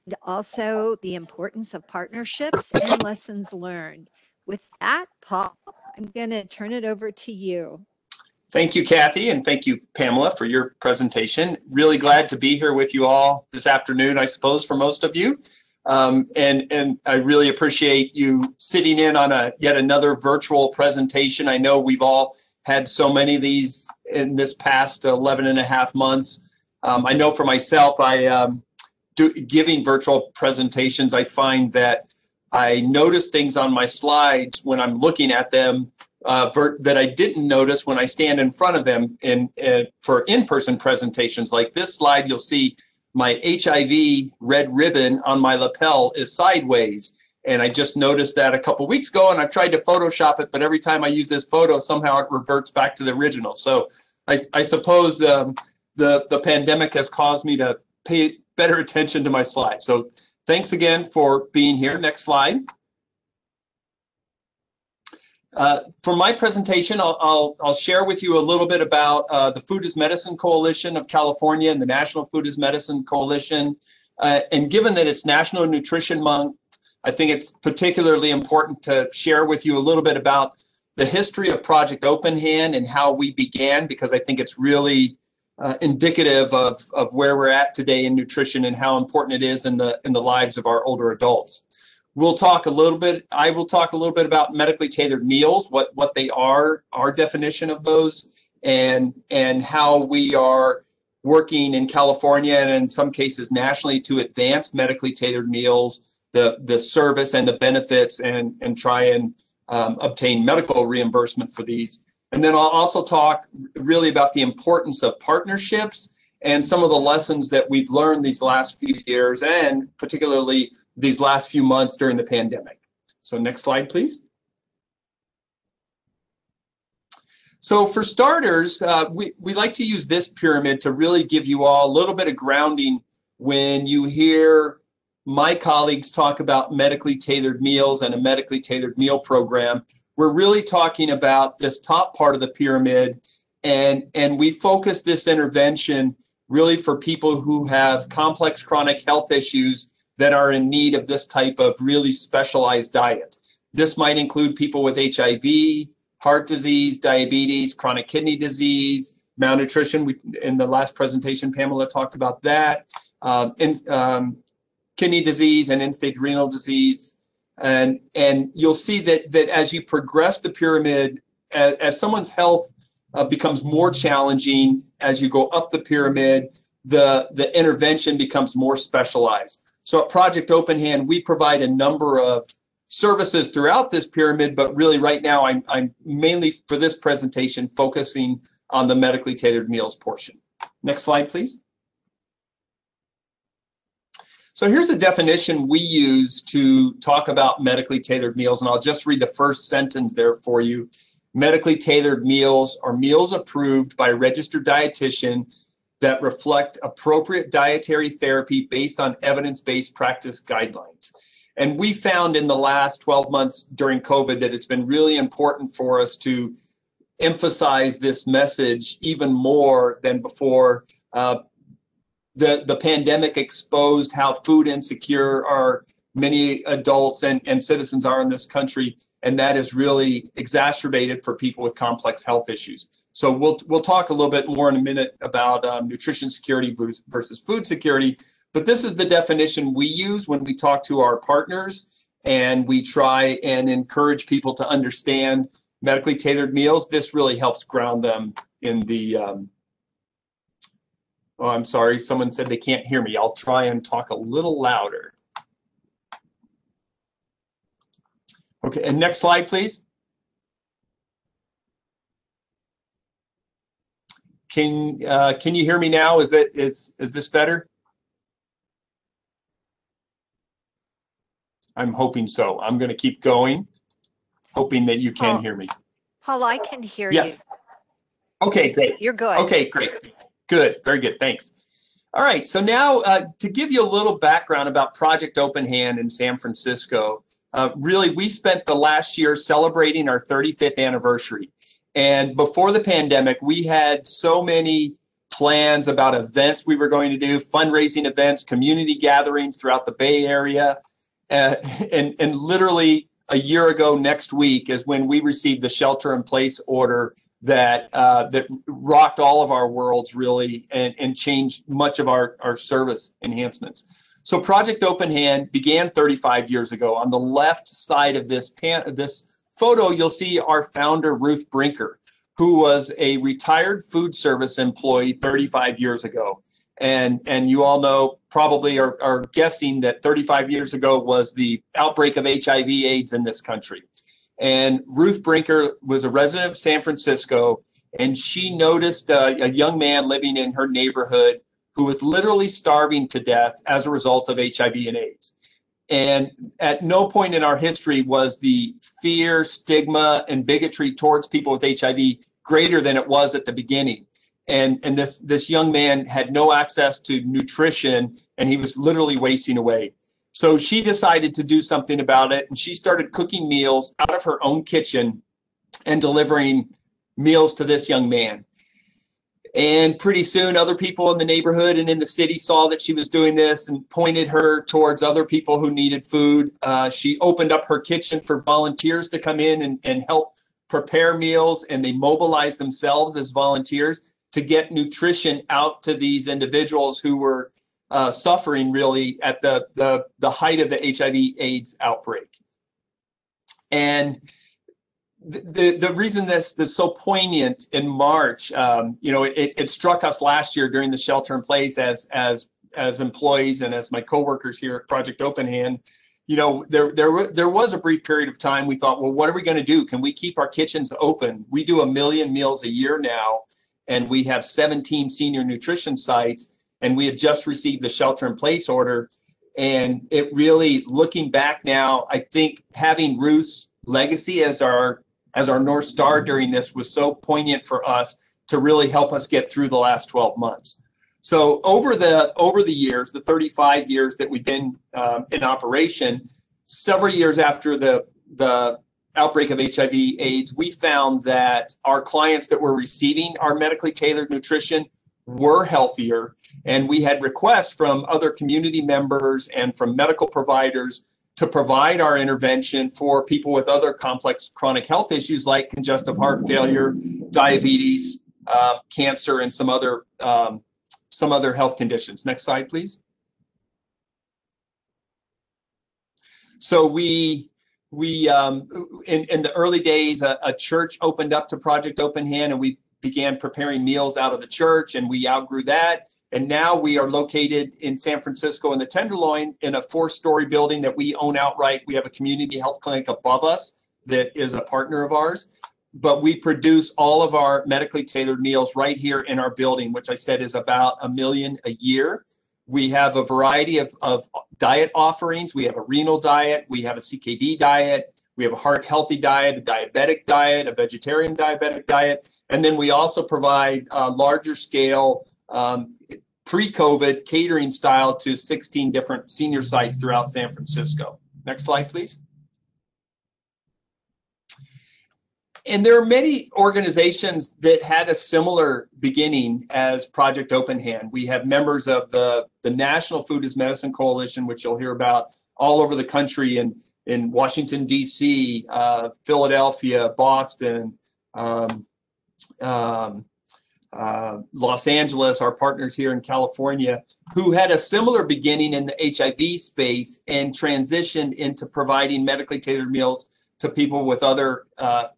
S1: and also the importance of partnerships and lessons learned. With that, Paul, I'm going to turn it over to you.
S4: Thank you, Kathy, and thank you, Pamela, for your presentation. Really glad to be here with you all this afternoon, I suppose, for most of you. Um, and, and I really appreciate you sitting in on a yet another virtual presentation. I know we've all had so many of these in this past 11 and a half months. Um, I know for myself, I um, do, giving virtual presentations, I find that I notice things on my slides when I'm looking at them uh, ver- that I didn't notice when I stand in front of them in for in-person presentations. Like this slide, you'll see my HIV red ribbon on my lapel is sideways. And I just noticed that a couple weeks ago, and I've tried to Photoshop it, but every time I use this photo, somehow it reverts back to the original. So I, I suppose um, the the pandemic has caused me to pay better attention to my slides. So thanks again for being here. Next slide. Uh, for my presentation, I'll, I'll, I'll, share with you a little bit about uh, the Food is Medicine Coalition of California and the National Food is Medicine Coalition. Uh, and given that it's National Nutrition Month, I think it's particularly important to share with you a little bit about the history of Project Open Hand and how we began, because I think it's really uh, indicative of, of where we're at today in nutrition and how important it is in the in the lives of our older adults. We'll talk a little bit. I will talk a little bit about medically tailored meals, what what they are, our definition of those, and and how we are working in California and in some cases nationally to advance medically tailored meals the, the service and the benefits and, and try and um, obtain medical reimbursement for these. And then I'll also talk really about the importance of partnerships and some of the lessons that we've learned these last few years and particularly these last few months during the pandemic. So next slide, please. So for starters, uh, we, we like to use this pyramid to really give you all a little bit of grounding when you hear my colleagues talk about medically tailored meals and a medically tailored meal program. We're really talking about this top part of the pyramid and, and we focus this intervention really for people who have complex chronic health issues that are in need of this type of really specialized diet. This might include people with HIV, heart disease, diabetes, chronic kidney disease, malnutrition. We, in the last presentation, Pamela talked about that. Um, and, um, kidney disease and end-stage renal disease. And, and you'll see that, that as you progress the pyramid, as, as someone's health uh, becomes more challenging, as you go up the pyramid, the, the intervention becomes more specialized. So at Project Open Hand, we provide a number of services throughout this pyramid, but really right now I'm, I'm mainly for this presentation focusing on the medically tailored meals portion. Next slide, please. So here's a definition we use to talk about medically tailored meals, and I'll just read the first sentence there for you. Medically tailored meals are meals approved by a registered dietitian that reflect appropriate dietary therapy based on evidence-based practice guidelines. And we found in the last 12 months during COVID that it's been really important for us to emphasize this message even more than before. Uh, the, the pandemic exposed how food insecure our many adults and, and citizens are in this country. And that is really exacerbated for people with complex health issues. So we'll, we'll talk a little bit more in a minute about um, nutrition security versus food security. But this is the definition we use when we talk to our partners and we try and encourage people to understand medically tailored meals. This really helps ground them in the. Um, oh, I'm sorry, someone said they can't hear me. I'll try and talk a little louder. Okay, and next slide, please. Can uh, can you hear me now? Is it is is this better? I'm hoping so. I'm going to keep going, hoping that you can
S1: Paul,
S4: hear me.
S1: Paul, I can hear
S4: Yes.
S1: you.
S4: Okay, great.
S1: You're good.
S4: Okay, great. Good. Very good. Thanks. All right. So now uh, to give you a little background about Project Open Hand in San Francisco, uh, really, we spent the last year celebrating our 35th anniversary. And before the pandemic, we had so many plans about events we were going to do, fundraising events, community gatherings throughout the Bay Area. Uh, and, and literally a year ago next week is when we received the shelter in place order that uh, that rocked all of our worlds really and, and changed much of our, our service enhancements. So Project Open Hand began 35 years ago. On the left side of this pan, this photo, you'll see our founder, Ruth Brinker, who was a retired food service employee 35 years ago. And, and you all know, probably are, are guessing that 35 years ago was the outbreak of HIV AIDS in this country. And Ruth Brinker was a resident of San Francisco, and she noticed a, a young man living in her neighborhood who was literally starving to death as a result of HIV and AIDS. And at no point in our history was the fear, stigma, and bigotry towards people with HIV greater than it was at the beginning. And, and this, this young man had no access to nutrition and he was literally wasting away. So she decided to do something about it and she started cooking meals out of her own kitchen and delivering meals to this young man. And pretty soon, other people in the neighborhood and in the city saw that she was doing this and pointed her towards other people who needed food. Uh, she opened up her kitchen for volunteers to come in and, and help prepare meals, and they mobilized themselves as volunteers to get nutrition out to these individuals who were uh, suffering really at the, the, the height of the HIV AIDS outbreak. And the, the reason this, this is so poignant in March, um, you know, it, it struck us last year during the shelter in place as, as, as employees and as my coworkers here at Project Open Hand, you know, there there there was a brief period of time we thought, well, what are we going to do? Can we keep our kitchens open? We do a million meals a year now, and we have 17 senior nutrition sites, and we had just received the shelter in place order. And it really, looking back now, I think having Ruth's legacy as our as our north star during this was so poignant for us to really help us get through the last 12 months. So over the over the years, the 35 years that we've been um, in operation, several years after the the outbreak of HIV/AIDS, we found that our clients that were receiving our medically tailored nutrition were healthier, and we had requests from other community members and from medical providers to provide our intervention for people with other complex chronic health issues like congestive heart failure, diabetes, uh, cancer, and some other um, some other health conditions. Next slide, please. So we we um, in in the early days, a, a church opened up to Project Open Hand, and we began preparing meals out of the church, and we outgrew that. And now we are located in San Francisco in the Tenderloin in a four-story building that we own outright. We have a community health clinic above us that is a partner of ours but we produce all of our medically tailored meals right here in our building, which I said is about a million a year. We have a variety of, of diet offerings. We have a renal diet, we have a CKD diet, we have a heart healthy diet, a diabetic diet, a vegetarian diabetic diet, and then we also provide uh, larger scale um, pre-COVID catering style to 16 different senior sites throughout San Francisco. Next slide, please. And there are many organizations that had a similar beginning as Project Open Hand. We have members of the, the National Food as Medicine Coalition, which you'll hear about all over the country in, in Washington, D.C., uh, Philadelphia, Boston, um, um, uh, Los Angeles, our partners here in California, who had a similar beginning in the HIV space and transitioned into providing medically tailored meals to people with other uh,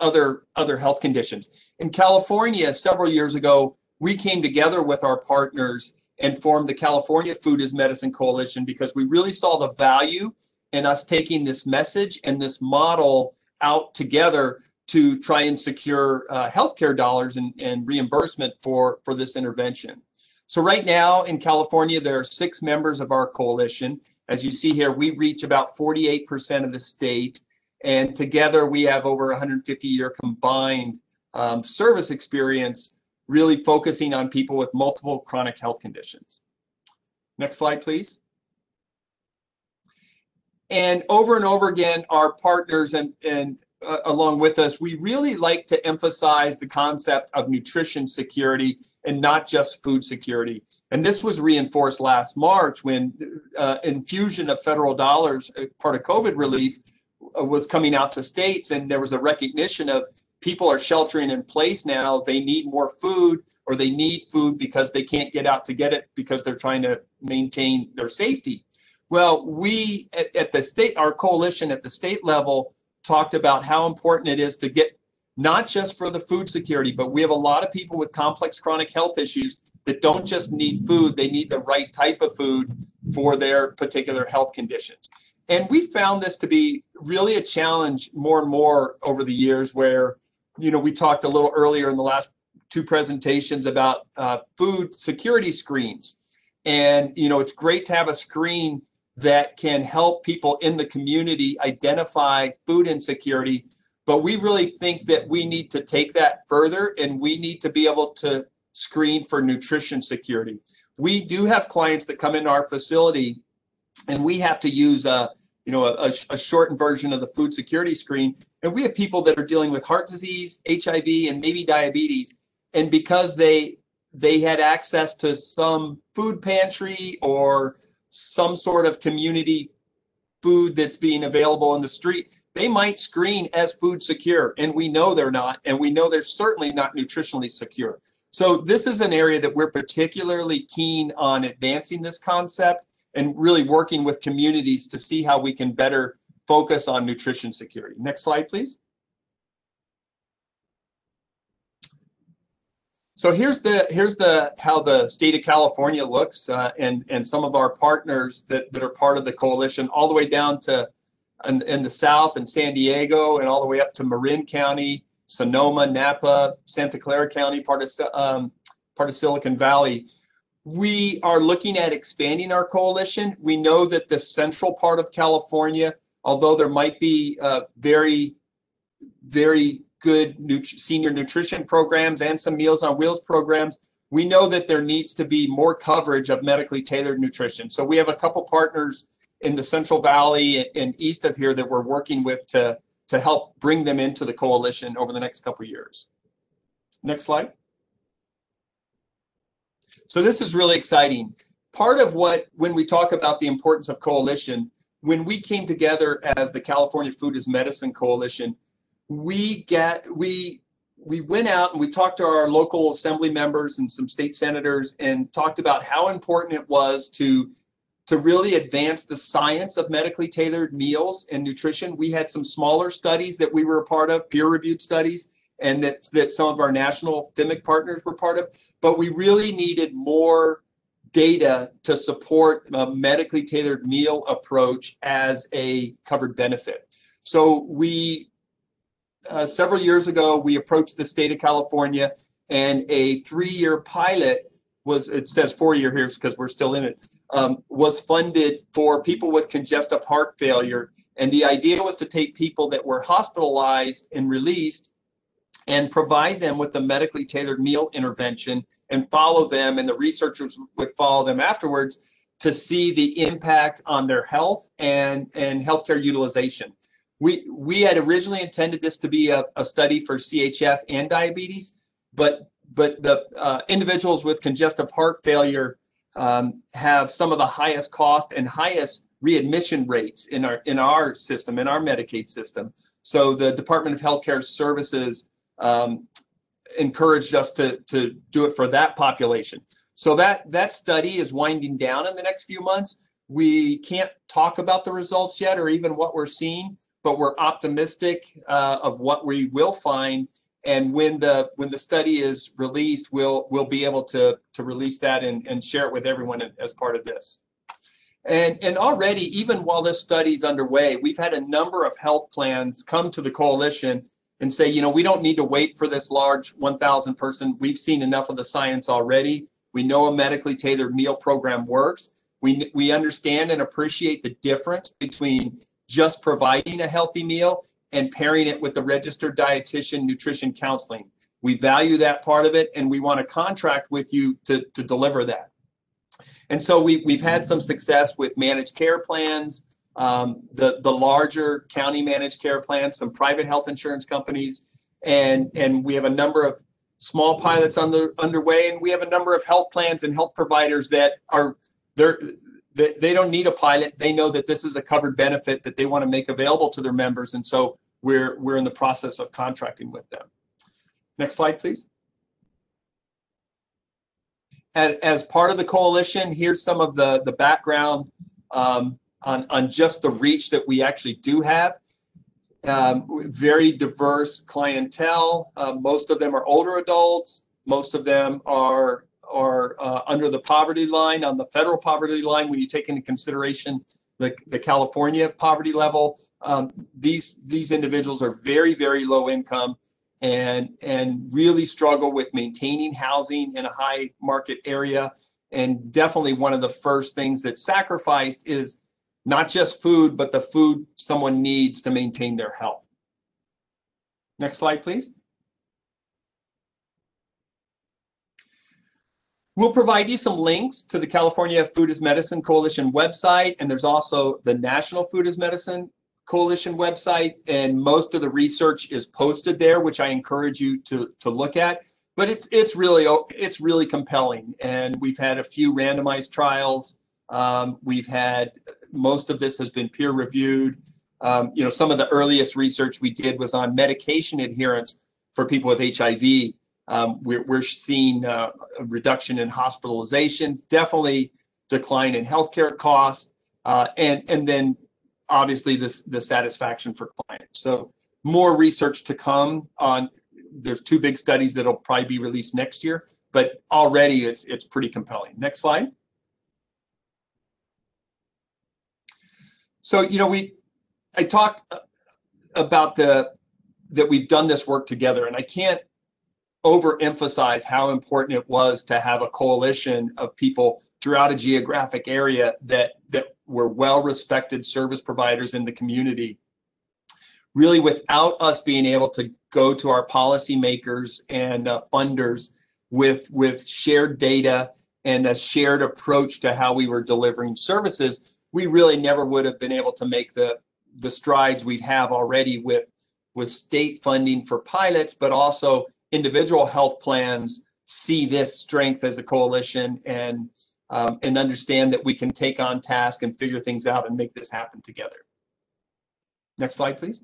S4: other other health conditions. In California, several years ago, we came together with our partners and formed the California Food as Medicine Coalition because we really saw the value in us taking this message and this model out together to try and secure uh, healthcare dollars and, and reimbursement for, for this intervention. So right now in California, there are six members of our coalition. As you see here, we reach about 48% of the state. And together we have over 150 year combined um, service experience, really focusing on people with multiple chronic health conditions. Next slide, please. And over and over again, our partners and, and uh, along with us, we really like to emphasize the concept of nutrition security and not just food security. And this was reinforced last March when uh, infusion of federal dollars, uh, part of COVID relief, uh, was coming out to states and there was a recognition of people are sheltering in place now they need more food or they need food because they can't get out to get it because they're trying to maintain their safety well we at, at the state our coalition at the state level talked about how important it is to get not just for the food security but we have a lot of people with complex chronic health issues that don't just need food they need the right type of food for their particular health conditions. And we found this to be really a challenge more and more over the years where you know we talked a little earlier in the last two presentations about uh, food security screens. And you know it's great to have a screen that can help people in the community identify food insecurity. But we really think that we need to take that further and we need to be able to screen for nutrition security. We do have clients that come into our facility and we have to use a you know a, a, shortened version of the food security screen. And we have people that are dealing with heart disease hiv and maybe diabetes. And because they they had access to some food pantry or some sort of community food that's being available on the street they might screen as food secure and we know they're not and we know they're certainly not nutritionally secure so this is an area that we're particularly keen on advancing this concept and really working with communities to see how we can better focus on nutrition security. Next slide, please. So here's the here's the how the state of California looks, uh, and and some of our partners that that are part of the coalition, all the way down to in, in the south and San Diego, and all the way up to Marin County, Sonoma, Napa, Santa Clara County, part of um, part of Silicon Valley. We are looking at expanding our coalition. We know that the central part of California, although there might be uh, very, very good nut senior nutrition programs and some Meals on Wheels programs, we know that there needs to be more coverage of medically tailored nutrition. So we have a couple partners in the Central Valley and east of here that we're working with to, to help bring them into the coalition over the next couple years. Next slide. So this is really exciting. Part of what, when we talk about the importance of coalition, when we came together as the California Food is Medicine Coalition, we get we we went out and we talked to our local assembly members and some state senators and talked about how important it was to to really advance the science of medically tailored meals and nutrition. We had some smaller studies that we were a part of, peer-reviewed studies, and that, that some of our national FIMC partners were part of. But we really needed more data to support a medically tailored meal approach as a covered benefit. So we, uh, several years ago, we approached the state of California and a three-year pilot was, it says four-year here because we're still in it, um, was funded for people with congestive heart failure. And the idea was to take people that were hospitalized and released and provide them with the medically tailored meal intervention and follow them, and the researchers would follow them afterwards to see the impact on their health and, and healthcare utilization. We, we had originally intended this to be a, a study for CHF and diabetes, but, but the uh, individuals with congestive heart failure um, have some of the highest cost and highest readmission rates in our in our system, in our Medicaid system. So the Department of Healthcare Services um, encouraged us to to do it for that population. So that that study is winding down in the next few months. We can't talk about the results yet, or even what we're seeing, but we're optimistic uh, of what we will find and when the when the study is released, we'll we'll be able to to release that and, and share it with everyone as part of this. And and already, even while this study is underway, we've had a number of health plans come to the coalition and say, you know, we don't need to wait for this large 1,000 person. We've seen enough of the science already. We know a medically tailored meal program works. We we understand and appreciate the difference between just providing a healthy meal and pairing it with the registered dietitian nutrition counseling. We value that part of it and we want to contract with you to, to deliver that. And so we, we've had some success with managed care plans, um, the, the larger county managed care plans, some private health insurance companies, and, and we have a number of small pilots under, underway, and we have a number of health plans and health providers that are they're they, they don't need a pilot. They know that this is a covered benefit that they want to make available to their members. And so we're, we're in the process of contracting with them. Next slide, please. As part of the coalition, here's some of the, the background um, on, on just the reach that we actually do have. Um, very diverse clientele. Uh, most of them are older adults. Most of them are are uh, under the poverty line, on the federal poverty line, when you take into consideration the, the California poverty level, um, these these individuals are very very low income and and really struggle with maintaining housing in a high market area. And definitely one of the first things that's sacrificed is not just food, but the food someone needs to maintain their health. Next slide, please. We'll provide you some links to the California Food is Medicine Coalition website, and there's also the National Food is Medicine Coalition website, and most of the research is posted there, which I encourage you to, to look at. But it's it's really it's really compelling, and we've had a few randomized trials. Um, we've had most of this has been peer reviewed. Um, you know, some of the earliest research we did was on medication adherence for people with HIV um, we're, we're seeing uh, a reduction in hospitalizations, definitely decline in healthcare costs, uh, and and then obviously this the satisfaction for clients. So more research to come on there's two big studies that'll probably be released next year, but already it's it's pretty compelling. Next slide. So you know we, I talked uh, about the that we've done this work together, and I can't overemphasize how important it was to have a coalition of people throughout a geographic area that that were well respected service providers in the community. Really without us being able to go to our policymakers and uh, funders with with shared data and a shared approach to how we were delivering services we really never would have been able to make the the strides we have already with with state funding for pilots but also individual health plans see this strength as a coalition and um, and understand that we can take on task and figure things out and make this happen together. Next slide, please.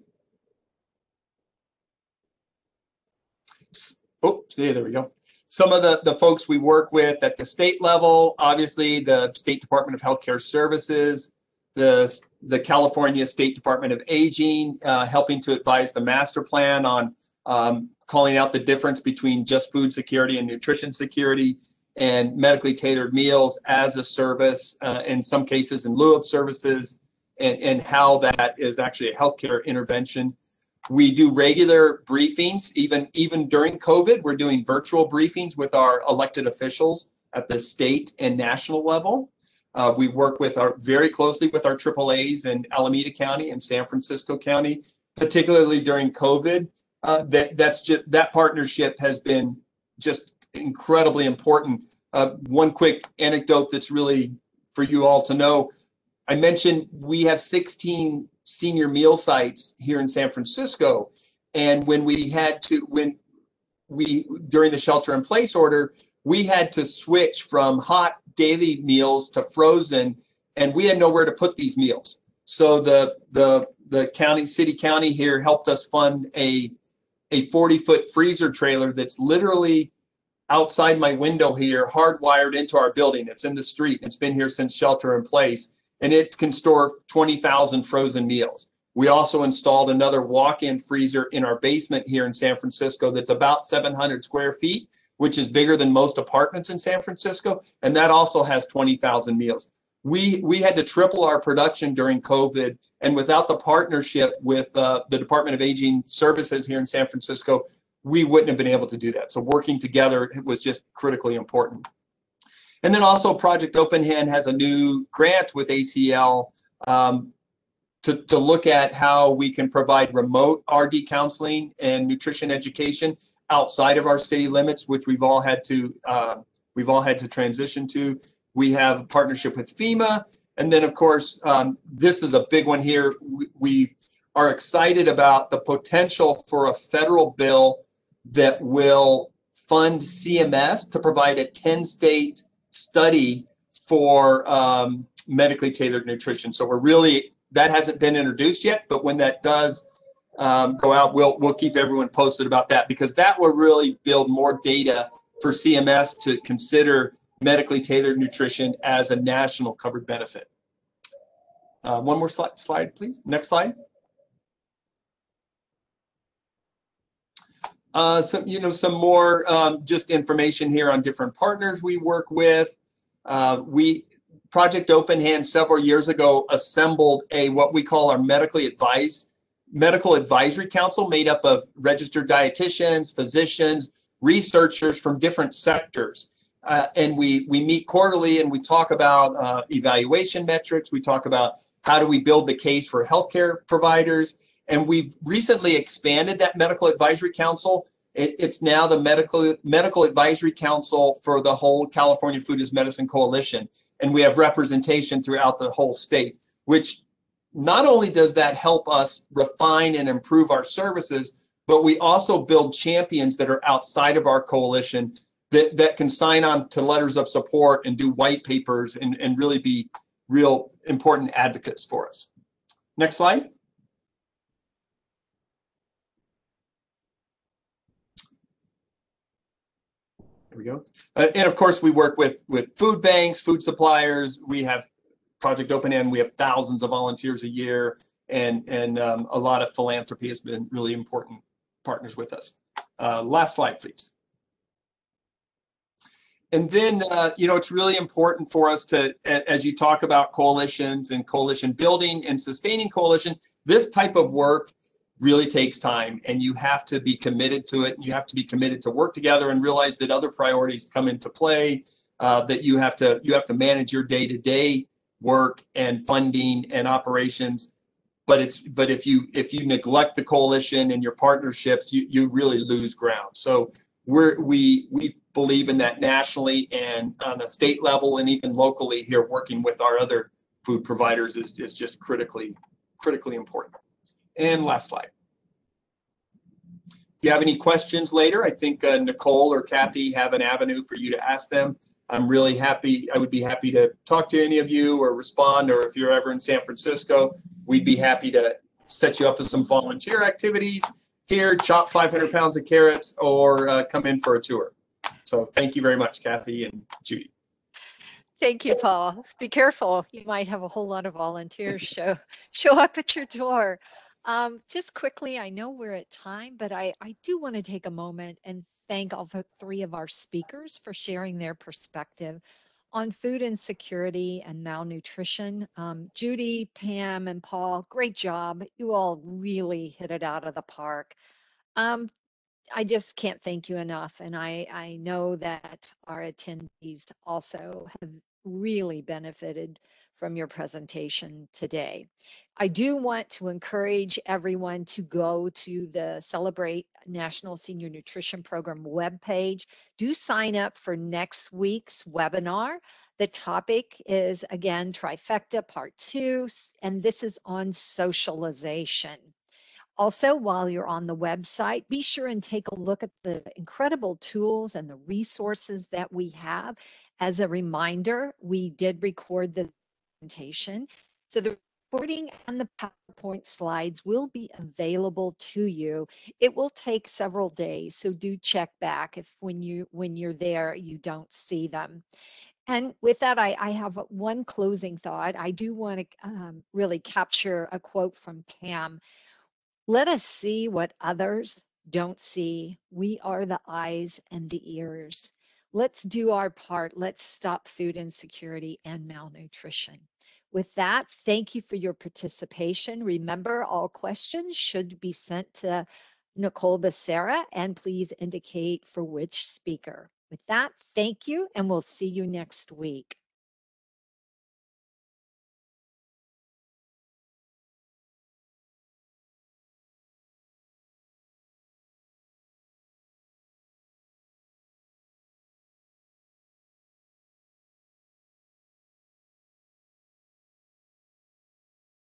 S4: Oops, yeah, there we go. Some of the, the folks we work with at the state level, obviously the State Department of Healthcare Services, the, the California State Department of Aging, uh, helping to advise the master plan on um, calling out the difference between just food security and nutrition security and medically tailored meals as a service, uh, in some cases in lieu of services, and, and how that is actually a healthcare intervention. We do regular briefings, even, even during COVID, we're doing virtual briefings with our elected officials at the state and national level. Uh, we work with our very closely with our AAAs in Alameda County and San Francisco County, particularly during COVID. Uh, that that's just that partnership has been just incredibly important. Uh, one quick anecdote that's really for you all to know. I mentioned we have 16 senior meal sites here in San Francisco, and when we had to when we during the shelter in place order, we had to switch from hot daily meals to frozen, and we had nowhere to put these meals. So the the the county city county here helped us fund a a 40 foot freezer trailer that's literally outside my window here, hardwired into our building. It's in the street. It's been here since shelter in place, and it can store 20,000 frozen meals. We also installed another walk-in freezer in our basement here in San Francisco that's about 700 square feet, which is bigger than most apartments in San Francisco, and that also has 20,000 meals we we had to triple our production during COVID, and without the partnership with uh, the Department of Aging Services here in San Francisco, we wouldn't have been able to do that. So working together was just critically important. And then also Project Open Hand has a new grant with ACL um, to, to look at how we can provide remote RD counseling and nutrition education outside of our city limits, which we've all had to uh, we've all had to transition to. We have a partnership with FEMA. And then, of course, um, this is a big one here. We, we are excited about the potential for a federal bill that will fund CMS to provide a 10 state study for um, medically tailored nutrition. So we're really, that hasn't been introduced yet, but when that does um, go out, we'll, we'll keep everyone posted about that because that will really build more data for CMS to consider medically tailored nutrition as a national covered benefit. Uh, one more slide, slide, please. Next slide. Uh, some, you know, some more um, just information here on different partners we work with. Uh, we Project Open Hand several years ago assembled a what we call our medically advised medical advisory council made up of registered dietitians, physicians, researchers from different sectors. Uh, and we we meet quarterly and we talk about uh, evaluation metrics. We talk about how do we build the case for healthcare providers. And we've recently expanded that medical advisory council. It, it's now the medical medical advisory council for the whole California Food as Medicine Coalition, and we have representation throughout the whole state. Which not only does that help us refine and improve our services, but we also build champions that are outside of our coalition that, that can sign on to letters of support and do white papers and, and really be real important advocates for us. Next slide. There we go. Uh, and of course, we work with, with food banks, food suppliers. We have Project Open Hand. We have thousands of volunteers a year, and, and um, a lot of philanthropy has been really important partners with us. Uh, last slide, please. And then, uh, you know, it's really important for us to, as you talk about coalitions and coalition building and sustaining coalition, this type of work really takes time and you have to be committed to it. and You have to be committed to work together and realize that other priorities come into play, uh, that you have to, you have to manage your day-to-day work and funding and operations. But it's, but if you, if you neglect the coalition and your partnerships, you, you really lose ground. So we're, we, we believe in that nationally and on a state level and even locally here working with our other food providers is, is just critically, critically important. And last slide. If you have any questions later, I think uh, Nicole or Kathy have an avenue for you to ask them. I'm really happy. I would be happy to talk to any of you or respond, or if you're ever in San Francisco, we'd be happy to set you up with some volunteer activities here, chop 500 pounds of carrots, or uh, come in for a tour. So thank you very much, Kathy and Judy.
S1: Thank you, Paul. Be careful. You might have a whole lot of volunteers show show up at your door. Um, just quickly, I know we're at time, but I, I do want to take a moment and thank all the three of our speakers for sharing their perspective on food insecurity and malnutrition. Um, Judy, Pam, and Paul, great job. You all really hit it out of the park. Um, I just can't thank you enough. And I, I know that our attendees also have really benefited from your presentation today. I do want to encourage everyone to go to the Celebrate National Senior Nutrition Program webpage. Do sign up for next week's webinar. The topic is again trifecta part two, and this is on socialization. Also, while you're on the website, be sure and take a look at the incredible tools and the resources that we have. As a reminder, we did record the presentation. So the recording and the PowerPoint slides will be available to you. It will take several days, so do check back if when you when you're there you don't see them. And with that, I, I have one closing thought. I do want to um, really capture a quote from Pam let us see what others don't see. We are the eyes and the ears. Let's do our part. Let's stop food insecurity and malnutrition. With that, thank you for your participation. Remember, all questions should be sent to Nicole Becerra, and please indicate for which speaker. With that, thank you, and we'll see you next week.